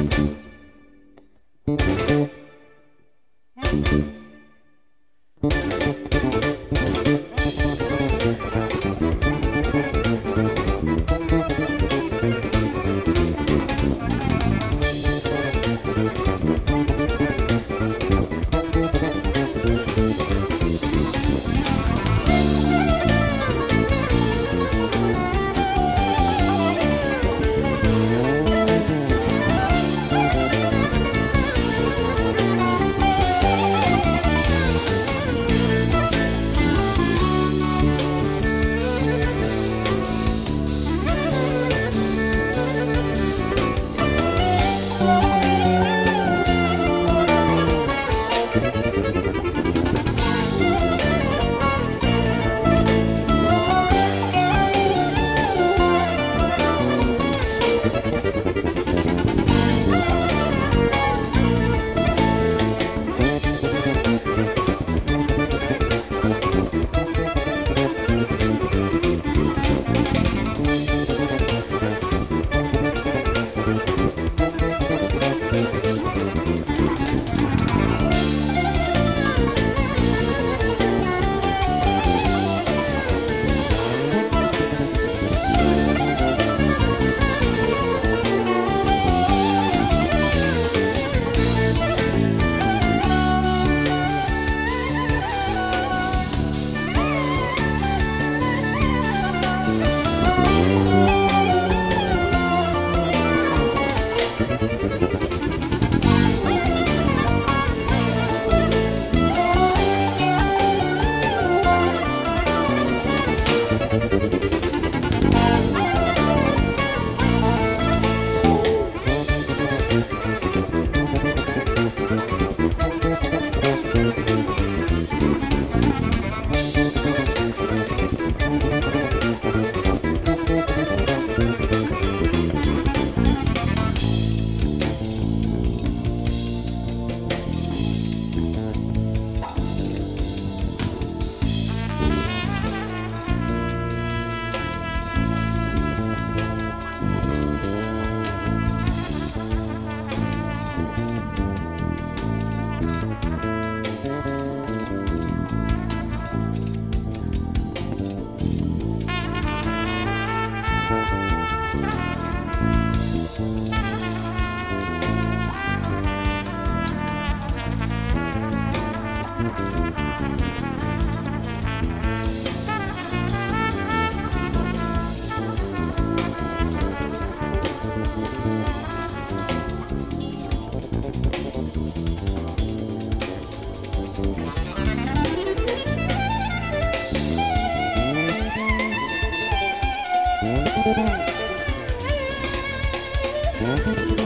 Thank you. Thank